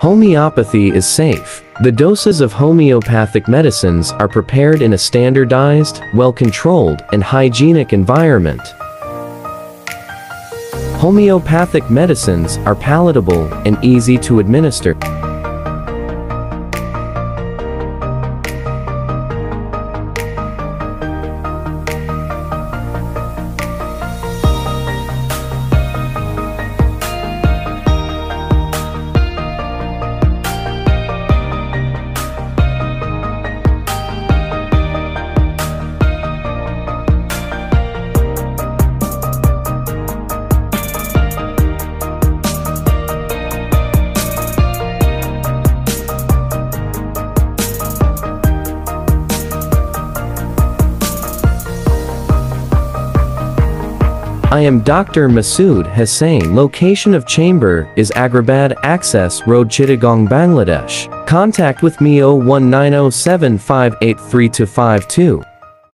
Homeopathy is safe. The doses of homeopathic medicines are prepared in a standardized, well-controlled, and hygienic environment. Homeopathic medicines are palatable and easy to administer. I am Dr. Masud Hossain. Location of chamber is Agrabad Access Road Chittagong Bangladesh. Contact with me 01907583252.